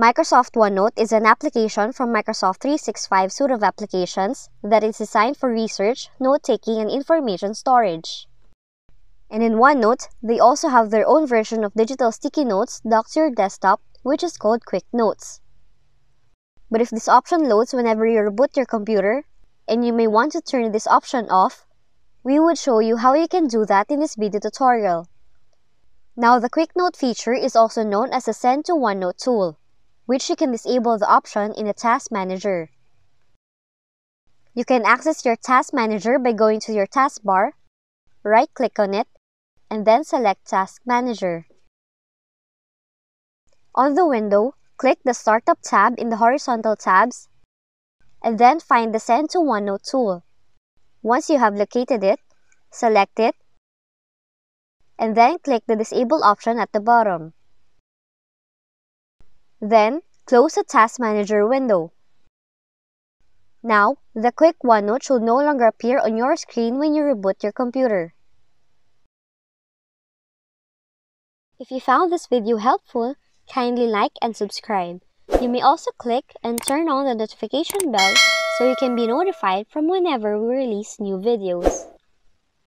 Microsoft OneNote is an application from Microsoft 365 suite of applications that is designed for research, note-taking, and information storage. And in OneNote, they also have their own version of digital sticky notes docked to your desktop, which is called Quick Notes. But if this option loads whenever you reboot your computer, and you may want to turn this option off, we would show you how you can do that in this video tutorial. Now, the Quick Note feature is also known as the Send to OneNote tool which you can disable the option in the Task Manager. You can access your Task Manager by going to your taskbar, right-click on it, and then select Task Manager. On the window, click the Startup tab in the horizontal tabs, and then find the Send to OneNote tool. Once you have located it, select it, and then click the Disable option at the bottom. Then, close the Task Manager window. Now, the Quick OneNote should no longer appear on your screen when you reboot your computer. If you found this video helpful, kindly like and subscribe. You may also click and turn on the notification bell so you can be notified from whenever we release new videos.